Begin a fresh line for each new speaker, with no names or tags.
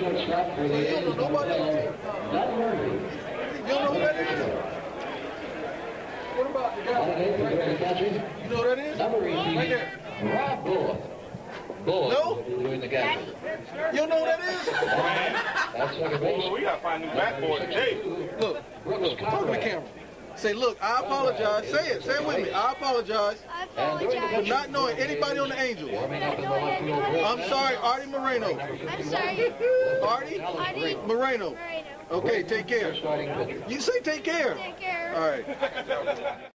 shortstop for the
You don't know nobody on the team?
Doug Murphy.
You don't know who that is? What about the guy?
day for the catcher,
You know who that is?
number
Right
18,
there.
Rob Bullock. Bullock
No?
doing the catcher.
You don't know who that is?
That's second base.
Well, we gotta find a new backboard today.
Look, look, talk to the camera. Say, look, I apologize. Say it. Say it with me. I apologize
I
the
for not knowing anybody on the Angels.
Warming up in the left field. group.
I'm sorry, Arte Moreno.
I'm sorry.
Arte
Arte
Moreno.
Moreno.
Okay, take care. You say take care.
Take care.
All right.